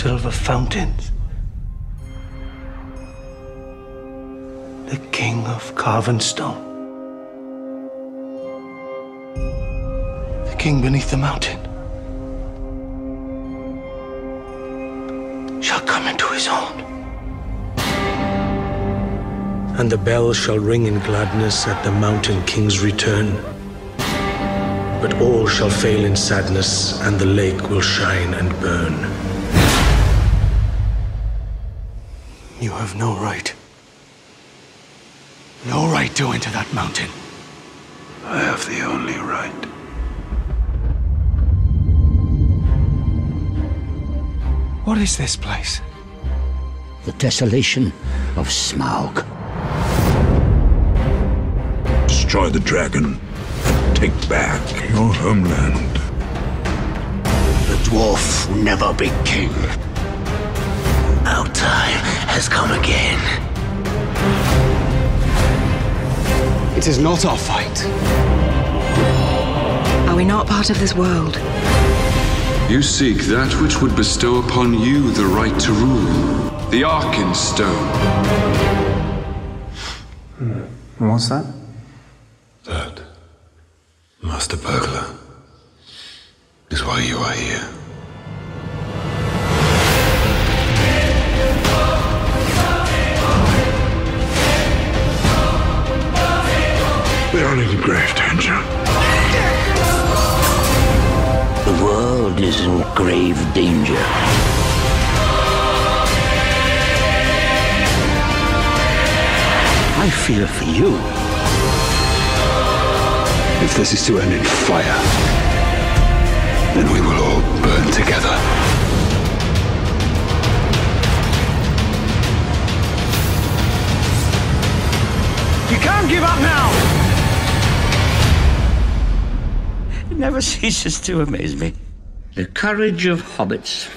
silver fountains. The king of carven stone. The king beneath the mountain. Shall come into his own. And the bell shall ring in gladness at the mountain king's return. But all shall fail in sadness, and the lake will shine and burn. You have no right. No right to enter that mountain. I have the only right. What is this place? The desolation of Smaug. Destroy the dragon. Take back your homeland. The dwarf will never be king. Our time has come again. It is not our fight. Are we not part of this world? You seek that which would bestow upon you the right to rule. The Arkenstone. Hmm. What's that? That, Master Burglar, is why you are here. We are in grave danger. The world is in grave danger. I fear for you. If this is to end in fire, then we will all burn together. You can't give up now! Never ceases to amaze me. The courage of hobbits.